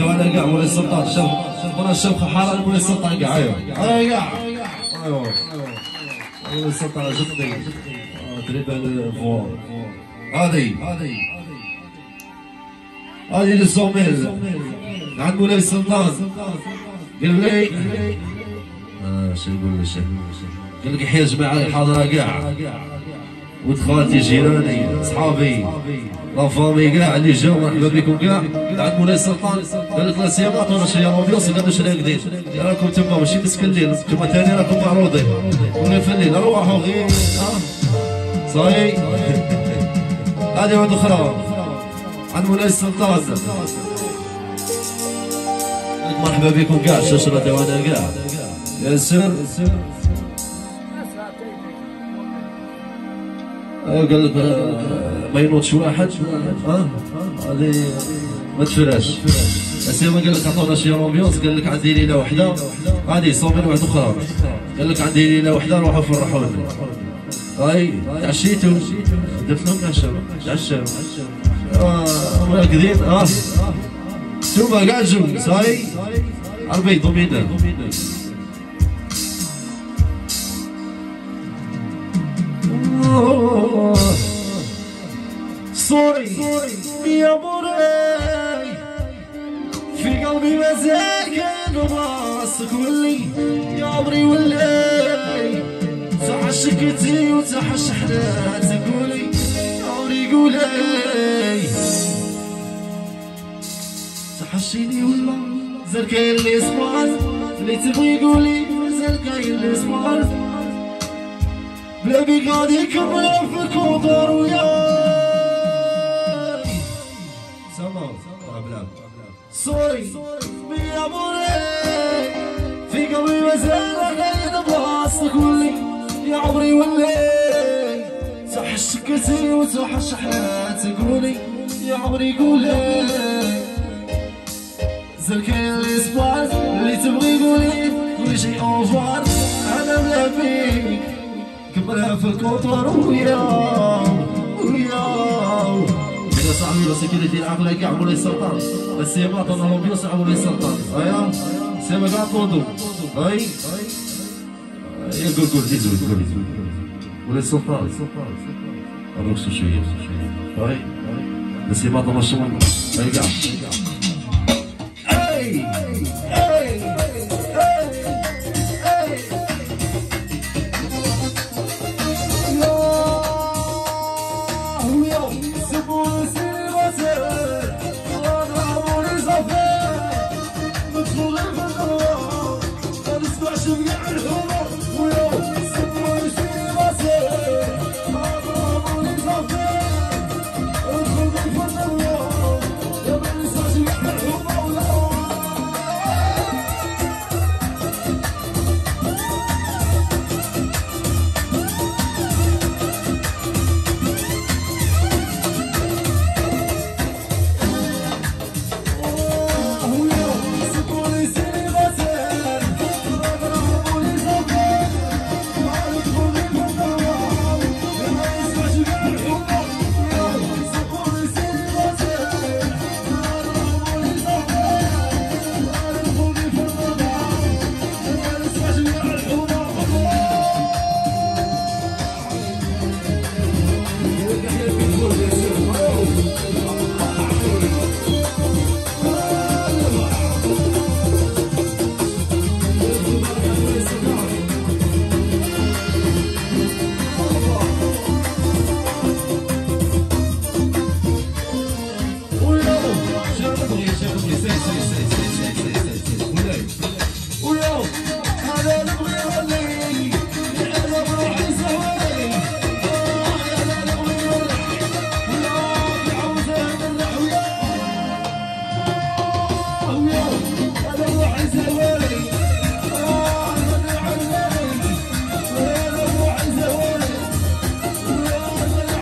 وأنا كاع مولاي السلطان شوف وأنا شوف حاره مولاي السلطان كاع ايوا ايوا ايوا مولاي السلطان جدي دريبل فور هذه هذه هذه للصوميل عند مولاي السلطان قال لي آه شو يقول لي قال لك يحيى الجماعه الحاضره كاع ولد خالتي جيراني صحابي لا فامي كاع اللي جاو مرحبا بكم كاع. عند مولاي السلطان لك لا سيما عطونا شريه موبيوس قالوا شريه جديد راكم تما ماشي مسكلين. نتوما ثاني راكم معروضين. ولا في الليل روحوا غير. صاي هذه واحدة أخرى. عند مولاي السلطان. مرحبا بكم كاع الشجره ديوانا كاع. ياسر قال آه، ما ينوضش واحد آه هذه ما تفراش اسامه قال لك عطونا شي رومبيونس قال لك عندي ليله وحده هذه صومين واحدة أخرى قال لك عندي ليله وحده روحوا فرحوا لي هاي تعشيتوا درت لهم عشاء عشاء آه راكدين آه انتوما كاع الجو صاي عربي دومينا يا مولاي في قلبي كان راسك ولي يا عمري ولاي صح شكتي وصح شحناتك ولي يا عمري قولاي تحشيني ولا زال كاين اللي سمعت اللي تبغي قولي زال كاين اللي سمعت بلا بيك غادي يكمل عمري ولي صح شكتي وصح شحناتك ولي يا عمري قولي. زال كاين اللي سبات اللي تبغي قولي كل شيء أوفر. أنا بلا بيك كملها في الكوتر ويا ويا يا صاحبي في العقل كاع مولاي السلطان بس يا باطن راهم بيوسع مولاي السلطان ايا سيما كاع طودو أي. يا قول قول زيد قول قول مولاي السلطان الرقص شوية اي بس يا باطن مشروع اي كاع اي اي شوف Sugar, we're all